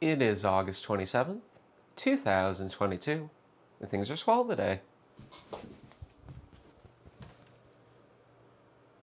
It is August 27th, 2022, and things are swell today.